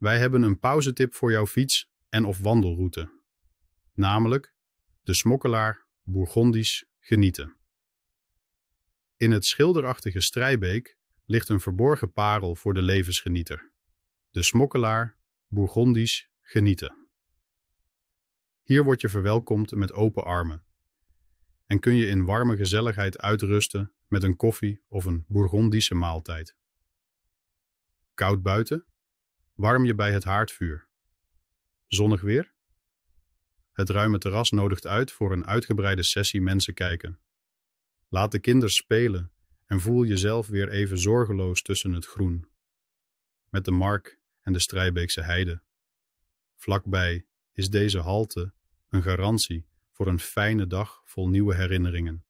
Wij hebben een pauzetip voor jouw fiets- en of wandelroute. Namelijk de Smokkelaar Bourgondisch genieten. In het schilderachtige Strijbeek ligt een verborgen parel voor de levensgenieter. De Smokkelaar Bourgondisch genieten. Hier word je verwelkomd met open armen en kun je in warme gezelligheid uitrusten met een koffie of een Bourgondische maaltijd. Koud buiten? Warm je bij het haardvuur. Zonnig weer? Het ruime terras nodigt uit voor een uitgebreide sessie mensen kijken. Laat de kinderen spelen en voel jezelf weer even zorgeloos tussen het groen. Met de Mark en de Strijbeekse heide. Vlakbij is deze halte een garantie voor een fijne dag vol nieuwe herinneringen.